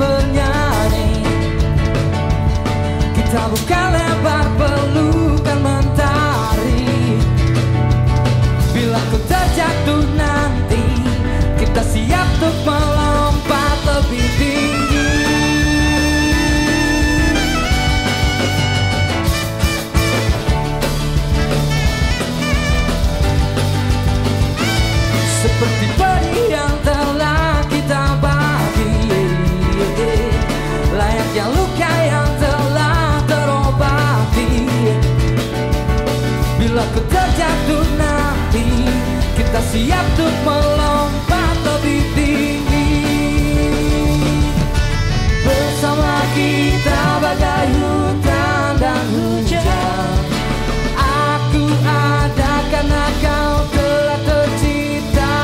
Bernyanyi. Kita buka lebar Kita siap untuk melompat lebih tinggi. Bersama kita bagai hutan dan hujan. Aku ada karena kau telah tercipta.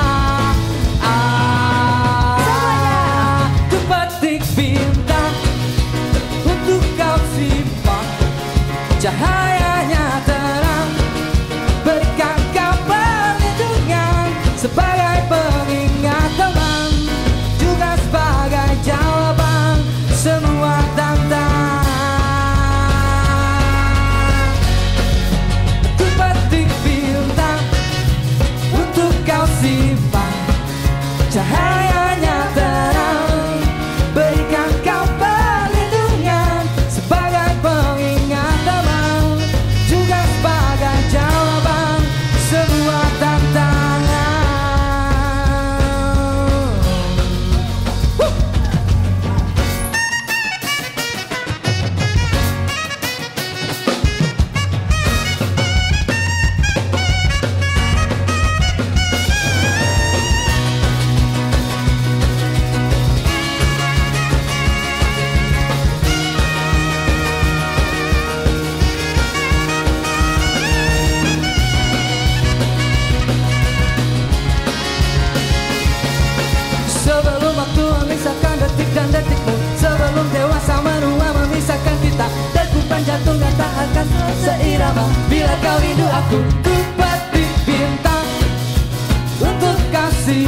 Aku petik bintang Untuk kau simpan. Cahaya seirama. Bila kau rindu aku Ku petik bintang Untuk kasih